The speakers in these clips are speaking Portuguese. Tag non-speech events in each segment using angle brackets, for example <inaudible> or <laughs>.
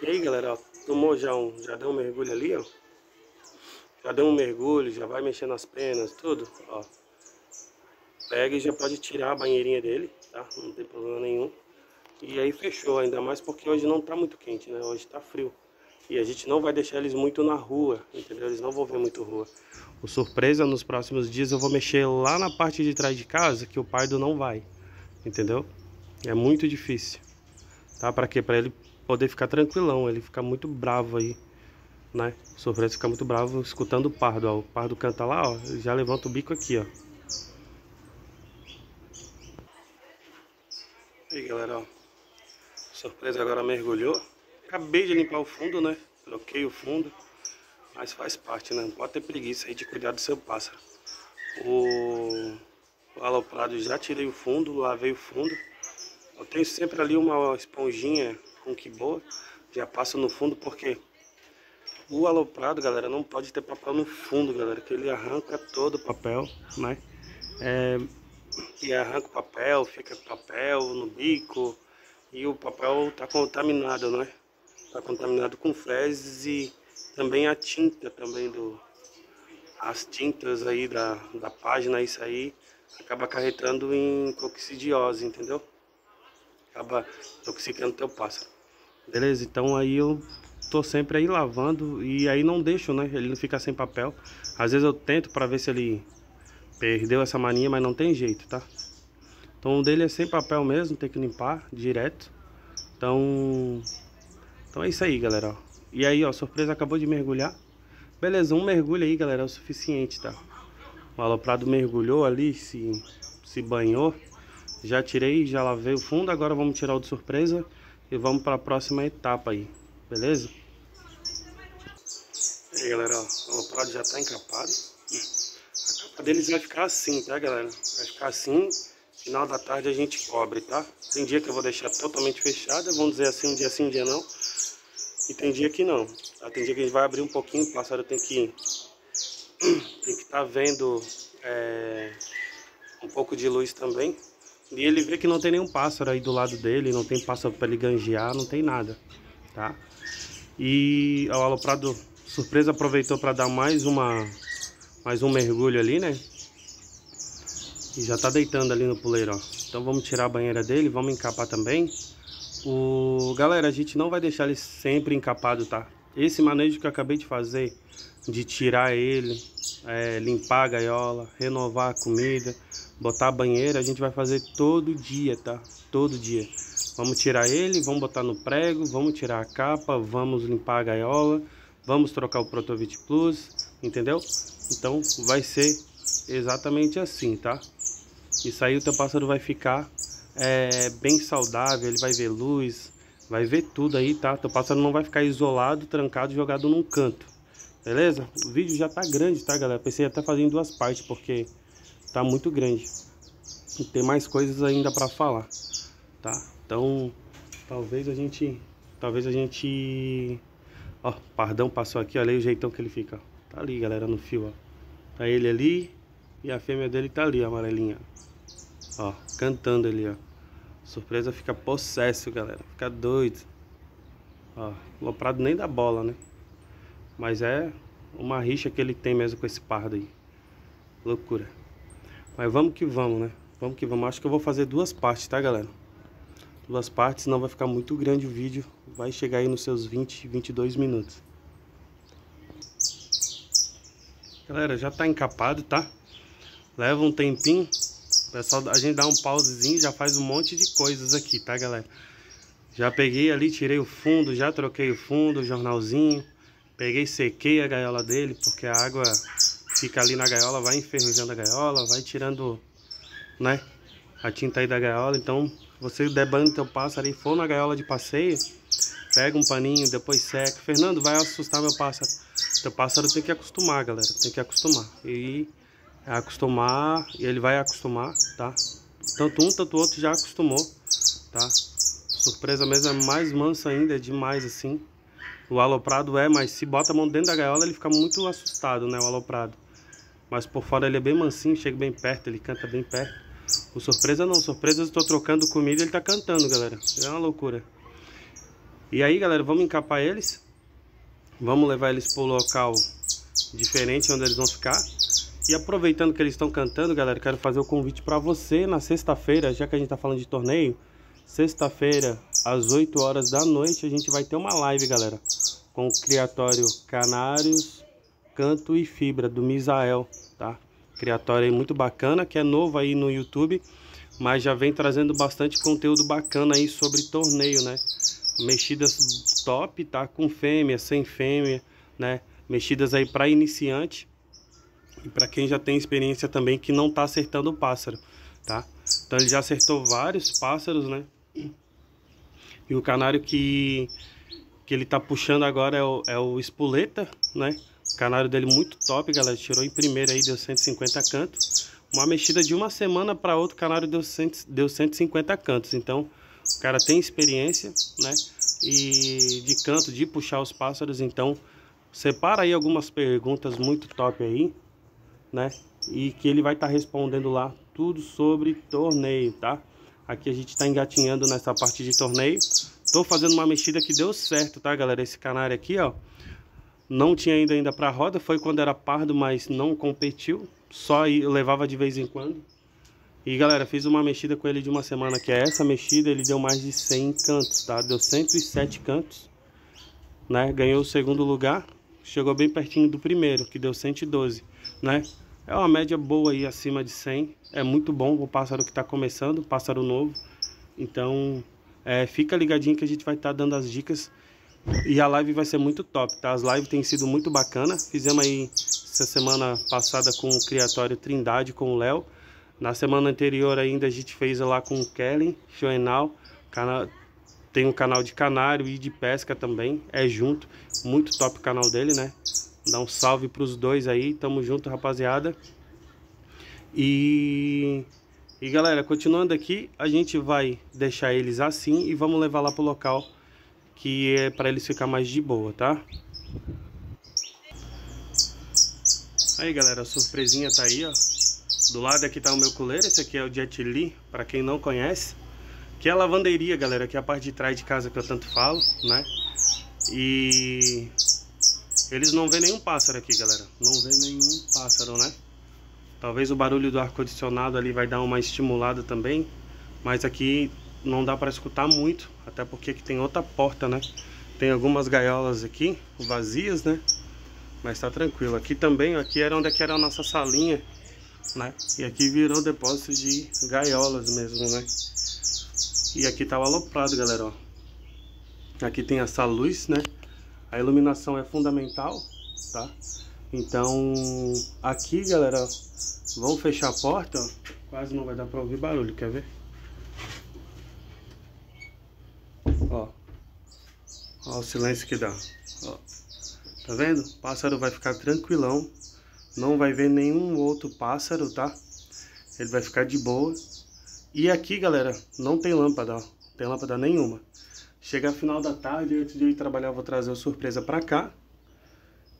E aí, galera, ó, tomou já um, já deu um mergulho ali, ó. Já deu um mergulho, já vai mexendo nas penas, tudo, ó. Pega e já pode tirar a banheirinha dele, tá? Não tem problema nenhum. E aí fechou, ainda mais porque hoje não tá muito quente, né? Hoje tá frio. E a gente não vai deixar eles muito na rua, entendeu? Eles não vão ver muito rua. O surpresa, nos próximos dias eu vou mexer lá na parte de trás de casa, que o pardo não vai, entendeu? É muito difícil, tá? Para quê? Para ele poder ficar tranquilão, ele fica muito bravo aí, né? O surpresa fica muito bravo escutando o pardo, ó. O pardo canta lá, ó, já levanta o bico aqui, ó. Aí, galera, ó. Surpresa agora mergulhou. Acabei de limpar o fundo, né? Troquei o fundo. Mas faz parte, né? Não pode ter preguiça aí de cuidar do seu pássaro. O, o aloprado já tirei o fundo, lavei o fundo. Eu tenho sempre ali uma esponjinha com que boa. Já passo no fundo porque o aloprado, galera, não pode ter papel no fundo, galera. Que ele arranca todo o papel, né? É, e arranca o papel, fica papel no bico. E o papel tá contaminado, né? Está contaminado com fezes e também a tinta também do as tintas aí da, da página isso aí acaba acarretando em coccidiose, entendeu? Acaba toxicando teu pássaro. Beleza? Então aí eu tô sempre aí lavando e aí não deixo, né? Ele não fica sem papel. Às vezes eu tento para ver se ele perdeu essa mania, mas não tem jeito, tá? Então o dele é sem papel mesmo, tem que limpar direto. Então então é isso aí, galera. E aí, ó, surpresa acabou de mergulhar. Beleza, um mergulho aí, galera, é o suficiente, tá? O aloprado mergulhou ali, se, se banhou. Já tirei, já lavei o fundo. Agora vamos tirar o de surpresa e vamos para a próxima etapa aí, beleza? E aí, galera, ó, o aloprado já tá encapado. A capa deles vai ficar assim, tá, galera? Vai ficar assim. Final da tarde a gente cobre, tá? Tem dia que eu vou deixar totalmente fechada, vamos dizer assim, um dia sim, um dia não. E tem dia que não. Tá? Tem dia que a gente vai abrir um pouquinho, o pássaro tem que tem que estar tá vendo é, um pouco de luz também. E ele vê que não tem nenhum pássaro aí do lado dele, não tem pássaro para ele ganjear, não tem nada, tá? E o aloprado surpresa aproveitou para dar mais uma mais um mergulho ali, né? E já tá deitando ali no puleiro, ó. Então vamos tirar a banheira dele, vamos encapar também. O... Galera, a gente não vai deixar ele sempre encapado, tá? Esse manejo que eu acabei de fazer, de tirar ele, é, limpar a gaiola, renovar a comida, botar a banheira, a gente vai fazer todo dia, tá? Todo dia. Vamos tirar ele, vamos botar no prego, vamos tirar a capa, vamos limpar a gaiola, vamos trocar o Protovit Plus, entendeu? Então vai ser exatamente assim, tá? Isso aí o teu pássaro vai ficar é, bem saudável, ele vai ver luz, vai ver tudo aí, tá? Teu pássaro não vai ficar isolado, trancado, jogado num canto, beleza? O vídeo já tá grande, tá, galera? Pensei até fazer em duas partes, porque tá muito grande. E tem mais coisas ainda pra falar, tá? Então, talvez a gente... Talvez a gente... Ó, Pardão passou aqui, olha aí o jeitão que ele fica. Tá ali, galera, no fio, ó. Tá ele ali e a fêmea dele tá ali, amarelinha. Ó, cantando ali, ó. Surpresa fica possesso, galera. Fica doido. Ó, loprado nem da bola, né? Mas é uma rixa que ele tem mesmo com esse pardo aí. Loucura. Mas vamos que vamos, né? Vamos que vamos. Acho que eu vou fazer duas partes, tá, galera? Duas partes, senão vai ficar muito grande o vídeo. Vai chegar aí nos seus 20, 22 minutos. Galera, já tá encapado, tá? Leva um tempinho Pessoal, a gente dá um pausezinho já faz um monte de coisas aqui, tá, galera? Já peguei ali, tirei o fundo, já troquei o fundo, o jornalzinho. Peguei, sequei a gaiola dele, porque a água fica ali na gaiola, vai enferrujando a gaiola, vai tirando, né, a tinta aí da gaiola. Então, você debando teu pássaro e for na gaiola de passeio, pega um paninho, depois seca. Fernando, vai assustar meu pássaro. Teu pássaro tem que acostumar, galera, tem que acostumar. E acostumar, ele vai acostumar, tá? Tanto um, tanto o outro já acostumou, tá? Surpresa mesmo é mais manso ainda, é demais assim. O aloprado é, mas se bota a mão dentro da gaiola ele fica muito assustado, né, o aloprado. Mas por fora ele é bem mansinho, chega bem perto, ele canta bem perto. O surpresa não, surpresa eu estou trocando comida ele tá cantando, galera. É uma loucura. E aí, galera, vamos encapar eles. Vamos levar eles para o local diferente onde eles vão ficar. E aproveitando que eles estão cantando, galera, quero fazer o convite para você na sexta-feira, já que a gente está falando de torneio. Sexta-feira, às 8 horas da noite, a gente vai ter uma live, galera, com o criatório Canários, Canto e Fibra, do Misael, tá? Criatório aí muito bacana, que é novo aí no YouTube, mas já vem trazendo bastante conteúdo bacana aí sobre torneio, né? Mexidas top, tá? Com fêmea, sem fêmea, né? Mexidas aí para iniciante e para quem já tem experiência também que não tá acertando o pássaro, tá? Então ele já acertou vários pássaros, né? E o canário que, que ele tá puxando agora é o, é o espoleta, né? Canário dele muito top, galera. Tirou em primeiro aí, deu 150 cantos. Uma mexida de uma semana para outro, canário deu, 100, deu 150 cantos. Então, o cara tem experiência, né? E de canto, de puxar os pássaros. Então, separa aí algumas perguntas muito top aí, né? E que ele vai estar tá respondendo lá tudo sobre torneio, tá? Aqui a gente está engatinhando nessa parte de torneio. Estou fazendo uma mexida que deu certo, tá, galera? Esse canário aqui, ó. Não tinha ainda ainda para roda, foi quando era pardo, mas não competiu. Só levava de vez em quando. E galera, fiz uma mexida com ele de uma semana, que é essa mexida, ele deu mais de 100 cantos, tá? Deu 107 cantos, né? Ganhou o segundo lugar, chegou bem pertinho do primeiro, que deu 112, né? É uma média boa aí, acima de 100. É muito bom o pássaro que está começando, pássaro novo. Então, é, fica ligadinho que a gente vai estar tá dando as dicas. E a live vai ser muito top, tá? As lives têm sido muito bacana. Fizemos aí essa semana passada com o Criatório Trindade, com o Léo. Na semana anterior ainda a gente fez lá com o Kellen, Schoenal. Tem um canal de canário e de pesca também, é junto. Muito top o canal dele, né? Dá um salve pros dois aí. Tamo junto, rapaziada. E... E galera, continuando aqui, a gente vai deixar eles assim e vamos levar lá pro local que é para eles ficar mais de boa, tá? Aí galera, a surpresinha tá aí, ó. Do lado aqui tá o meu coleiro, esse aqui é o Jet Li, para quem não conhece. Que é a lavanderia, galera, que é a parte de trás de casa que eu tanto falo, né? E eles não vê nenhum pássaro aqui, galera. Não vê nenhum pássaro, né? Talvez o barulho do ar-condicionado ali vai dar uma estimulada também. Mas aqui não dá para escutar muito. Até porque aqui tem outra porta, né? Tem algumas gaiolas aqui, vazias, né? Mas tá tranquilo. Aqui também, aqui era onde é era a nossa salinha, né? E aqui virou depósito de gaiolas mesmo, né? E aqui o aloprado, galera, ó. Aqui tem essa luz, né? A iluminação é fundamental, tá? Então, aqui, galera, vamos fechar a porta, ó. Quase não vai dar pra ouvir barulho, quer ver? Ó. Ó o silêncio que dá. Ó. Tá vendo? O pássaro vai ficar tranquilão. Não vai ver nenhum outro pássaro, tá? Ele vai ficar de boa. E aqui, galera, não tem lâmpada, ó. Não tem lâmpada nenhuma. Chega final da tarde, antes de eu ir trabalhar, eu vou trazer a surpresa pra cá.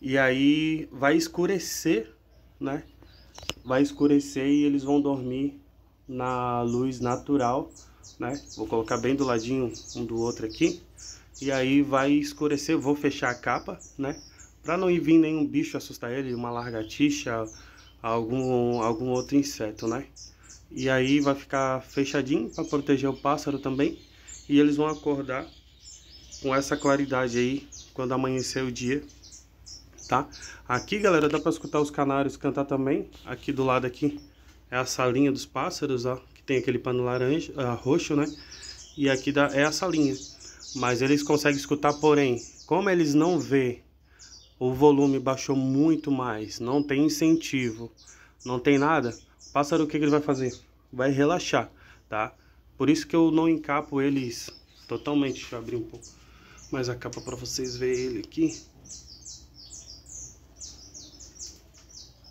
E aí vai escurecer, né? Vai escurecer e eles vão dormir na luz natural, né? Vou colocar bem do ladinho um do outro aqui. E aí vai escurecer, vou fechar a capa, né? Pra não ir vir nenhum bicho assustar ele, uma largatixa, algum, algum outro inseto, né? E aí vai ficar fechadinho para proteger o pássaro também. E eles vão acordar com essa claridade aí quando amanhecer o dia, tá? Aqui, galera, dá para escutar os canários cantar também. Aqui do lado aqui é a salinha dos pássaros, ó, tem aquele pano laranja, uh, roxo, né? E aqui dá, é a salinha. Mas eles conseguem escutar, porém, como eles não vê, o volume baixou muito mais, não tem incentivo, não tem nada, o pássaro o que, que ele vai fazer? Vai relaxar, tá? Por isso que eu não encapo eles totalmente. Deixa eu abrir um pouco mais a capa para vocês verem ele aqui.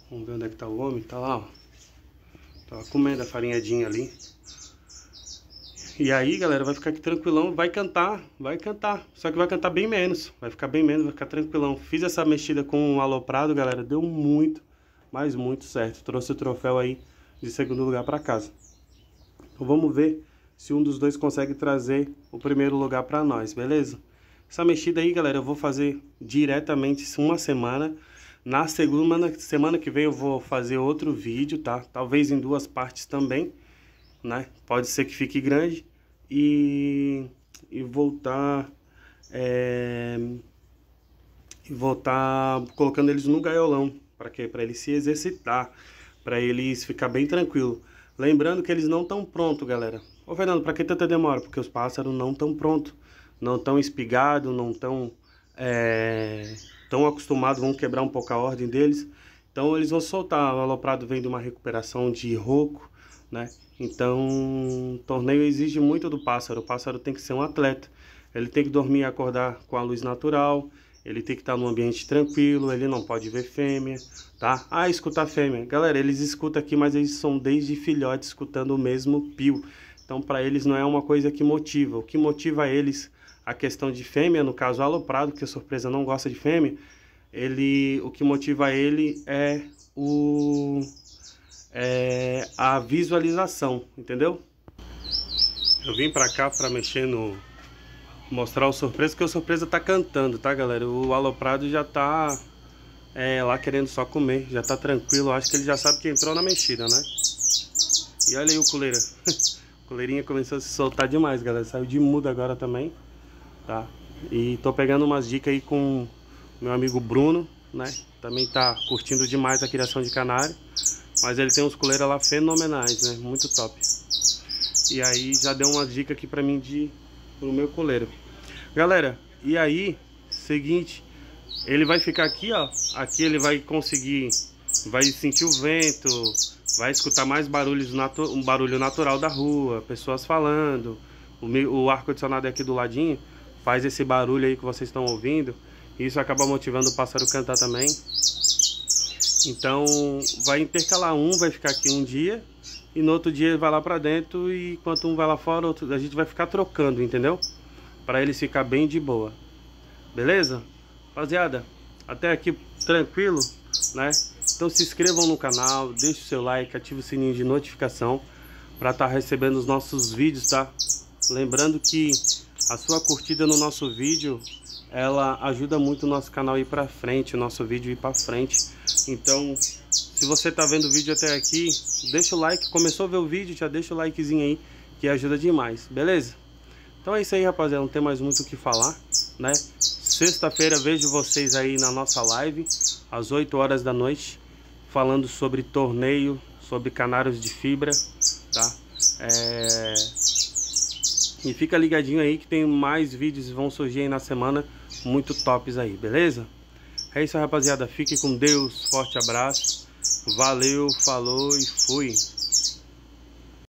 Vamos ver onde é que tá o homem. Tá lá, ó. Tava comendo a farinhadinha ali. E aí, galera, vai ficar aqui tranquilão. Vai cantar, vai cantar. Só que vai cantar bem menos. Vai ficar bem menos, vai ficar tranquilão. Fiz essa mexida com o aloprado, galera. Deu muito, mas muito certo. Trouxe o troféu aí de segundo lugar para casa. Então vamos ver se um dos dois consegue trazer o primeiro lugar para nós, beleza? Essa mexida aí, galera, eu vou fazer diretamente uma semana. Na segunda semana que vem eu vou fazer outro vídeo, tá? Talvez em duas partes também, né? Pode ser que fique grande. E, e voltar... É, e voltar colocando eles no gaiolão. Para quê? Para eles se exercitar. Para eles ficar bem tranquilo. Lembrando que eles não estão prontos, galera. Ô, Fernando, para que tanta demora? Porque os pássaros não estão prontos. Não estão espigados, não estão é, tão acostumados, vão quebrar um pouco a ordem deles. Então eles vão soltar. O aloprado vem de uma recuperação de roco, né? Então, torneio exige muito do pássaro. O pássaro tem que ser um atleta. Ele tem que dormir e acordar com a luz natural. Ele tem que estar num ambiente tranquilo, ele não pode ver fêmea, tá? Ah, escutar fêmea. Galera, eles escutam aqui, mas eles são desde filhotes escutando o mesmo pio. Então, para eles não é uma coisa que motiva. O que motiva eles, a questão de fêmea, no caso aloprado, que a surpresa não gosta de fêmea, ele, o que motiva ele é o é a visualização, entendeu? Eu vim para cá para mexer no mostrar o surpresa, que o surpresa tá cantando, tá, galera? O aloprado já tá é, lá querendo só comer, já tá tranquilo. Acho que ele já sabe que entrou na mexida, né? E olha aí o coleira. <laughs> coleirinha começou a se soltar demais, galera. Saiu de muda agora também, tá? E tô pegando umas dicas aí com meu amigo Bruno, né? Também tá curtindo demais a criação de canário. Mas ele tem uns coleiras lá fenomenais, né? Muito top. E aí já deu uma dica aqui pra mim de pro meu coleiro. Galera, e aí, seguinte, ele vai ficar aqui, ó. Aqui ele vai conseguir, vai sentir o vento, vai escutar mais barulhos, um barulho natural da rua, pessoas falando. O, o ar-condicionado é aqui do ladinho faz esse barulho aí que vocês estão ouvindo. Isso acaba motivando o pássaro cantar também. Então vai intercalar um, vai ficar aqui um dia e no outro dia ele vai lá para dentro e enquanto um vai lá fora, outro, a gente vai ficar trocando, entendeu? Para eles ficar bem de boa. Beleza? Rapaziada, até aqui tranquilo, né? Então se inscrevam no canal, deixe o seu like, ative o sininho de notificação para estar tá recebendo os nossos vídeos, tá? Lembrando que a sua curtida no nosso vídeo, ela ajuda muito o nosso canal a ir para frente, o nosso vídeo ir para frente. Então, se você está vendo o vídeo até aqui, deixa o like. Começou a ver o vídeo, já deixa o likezinho aí, que ajuda demais, beleza? Então é isso aí, rapaziada. Não tem mais muito o que falar, né? Sexta-feira vejo vocês aí na nossa live, às 8 horas da noite, falando sobre torneio, sobre canários de fibra, tá? É... E fica ligadinho aí que tem mais vídeos vão surgir aí na semana muito tops aí, beleza? É isso, rapaziada. Fique com Deus. Forte abraço. Valeu, falou e fui.